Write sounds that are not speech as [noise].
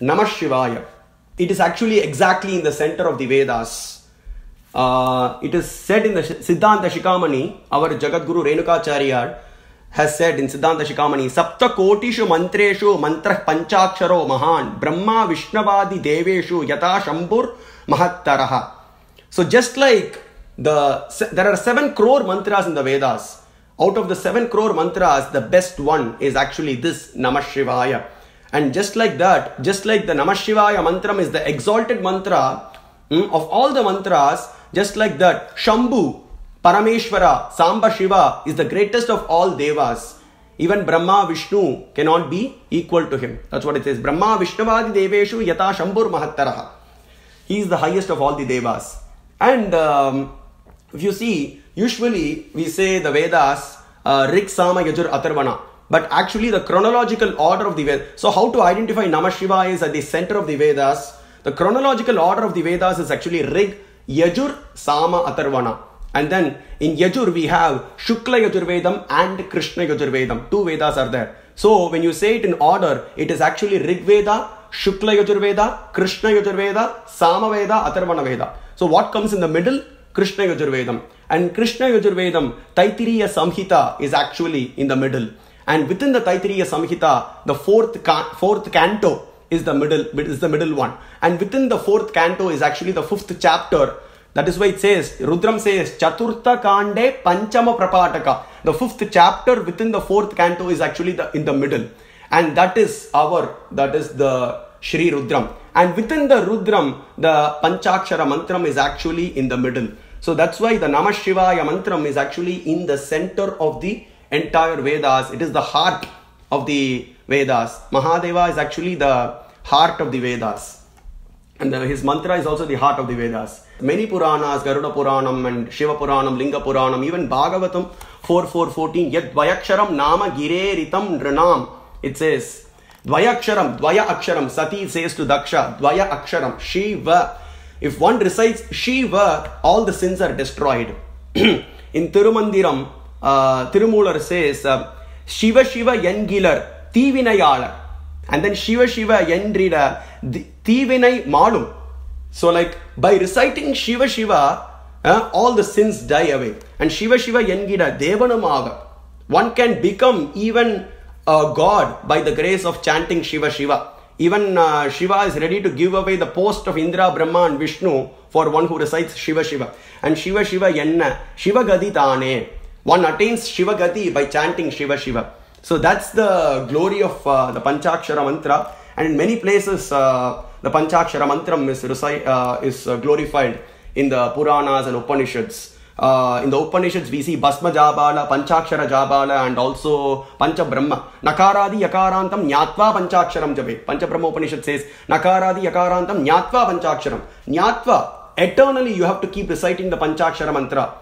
Namah Shivaya. It is actually exactly in the center of the Vedas. Uh, it is said in the Siddhanta Shikamani, our Jagadguru Renukacharya has said in Siddhanta Shikamani, Sapta Kotishu Mantreshu Mantra Panchaksharo Mahan Brahma Vishnavadi Deveshu Yata Shambur Mahattaraha. So just like the there are seven crore mantras in the Vedas. Out of the seven crore mantras, the best one is actually this Namah Shivaya. And just like that, just like the Namah Shivaya mantram is the exalted mantra mm, of all the mantras, just like that, Shambhu, Parameshwara, Samba Shiva is the greatest of all devas. Even Brahma, Vishnu cannot be equal to him. That's what it says. Brahma, Vishnavadi Deveshu Yata Shambhur Mahattaraha. He is the highest of all the devas. And um, if you see, usually we say the Vedas, uh, Rik, Sama, Yajur, Atharvana. But actually, the chronological order of the Vedas. So, how to identify Namah Shiva is at the center of the Vedas. The chronological order of the Vedas is actually Rig, Yajur, Sama, Atharvana. And then in Yajur, we have Shukla Yajurvedam and Krishna Yajurvedam. Two Vedas are there. So, when you say it in order, it is actually Rig Veda, Shukla Yajurveda, Krishna Yajurveda, Sama Veda, Atharvana Veda. So, what comes in the middle? Krishna Yajurvedam. And Krishna Yajurvedam, Taittiriya Samhita is actually in the middle. And within the Taittiriya Samhita, the fourth, fourth canto is the middle is the middle one. And within the fourth canto is actually the fifth chapter. That is why it says, Rudram says, Chaturtha Kande Panchama Prapataka. The fifth chapter within the fourth canto is actually the, in the middle. And that is our, that is the Shri Rudram. And within the Rudram, the Panchakshara mantram is actually in the middle. So that's why the Namah mantram is actually in the center of the entire Vedas. It is the heart of the Vedas. Mahadeva is actually the heart of the Vedas. And the, his mantra is also the heart of the Vedas. Many Puranas, Garuda Puranam and Shiva Puranam, Linga Puranam, even Bhagavatam 4414, Yet Dvayaksharam Nama Gire Ritam Nranam. It says, Dvayaksharam, Dvaya Aksharam, Sati says to Daksha, Dvaya Aksharam, Shiva. If one recites Shiva, all the sins are destroyed. [clears throat] in Tirumandiram, Tirumular says, Shiva Shiva Yengilar, Tivinayala. And then Shiva Shiva Yendrida, Tivinay Malum. So, like by reciting Shiva Shiva, all the sins die away. And Shiva Shiva Yengida, Devanamaga. One can become even a god by the grace of chanting Shiva Shiva. Even uh, Shiva is ready to give away the post of Indra, Brahma, and Vishnu for one who recites Shiva Shiva. And Shiva Shiva Yenna, Shiva Gadi Tane. One attains Shiva Gati by chanting Shiva Shiva. So that's the glory of uh, the Panchakshara mantra. And in many places, uh, the Panchakshara mantram is, recite, uh, is glorified in the Puranas and Upanishads. Uh, in the Upanishads, we see Bhasma Jabala, Panchakshara Jabala, and also Pancha Brahma. Nakaradi Yakarantam Nyatva Panchaksharam Jabe. Pancha Brahma Upanishad says Nakaradi Yakarantam Nyatva Panchaksharam. Nyatva. Eternally, you have to keep reciting the Panchakshara mantra.